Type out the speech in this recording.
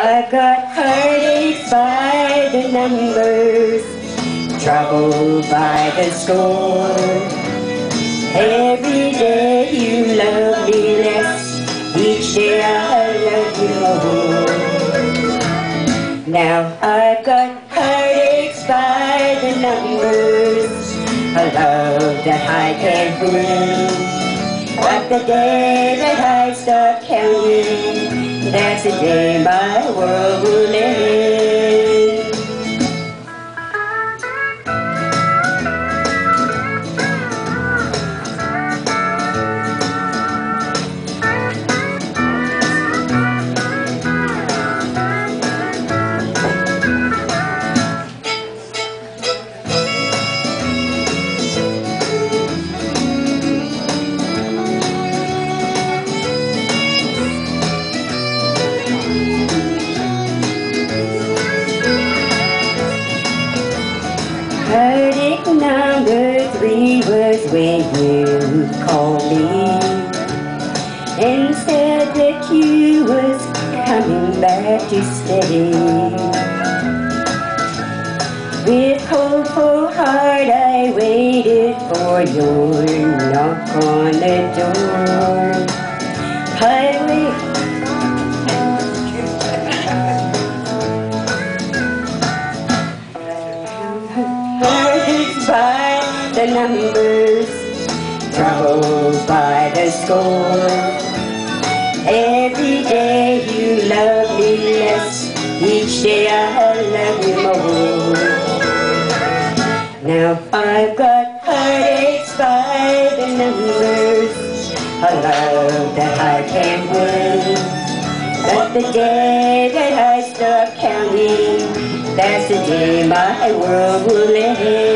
I've got heartaches by the numbers, trouble by the score. Every day you love me less, each day I love you more. Now I've got heartaches by the numbers, a love that I can't prove. But the day that I stop counting, that's the day my world Verdict number three was when you called me and said that you was coming back to stay. With hopeful heart I waited for your knock on the door. Numbers, troubles by the score. Every day you love me less, each day I love you more. Now I've got heartaches by the numbers, a love that I can't win. But the day that I stop counting, that's the day my world will end.